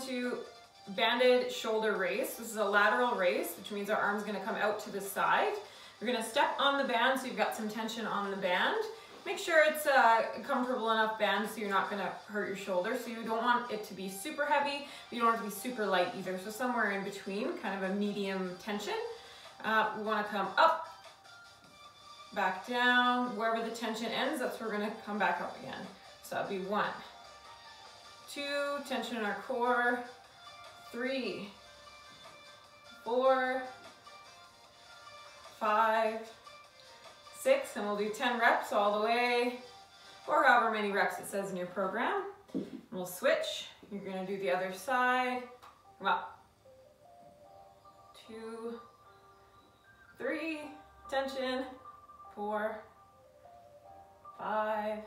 into banded shoulder raise. This is a lateral raise, which means our arm's gonna come out to the side. You're gonna step on the band so you've got some tension on the band. Make sure it's a comfortable enough band so you're not gonna hurt your shoulder. So you don't want it to be super heavy, but you don't want it to be super light either. So somewhere in between, kind of a medium tension. Uh, we wanna come up, back down. Wherever the tension ends, that's where we're gonna come back up again. So that'd be one, two, tension in our core, three, four, five, six, and we'll do 10 reps all the way, or however many reps it says in your program. And we'll switch. You're gonna do the other side. Come up. Two, three, tension, four, five,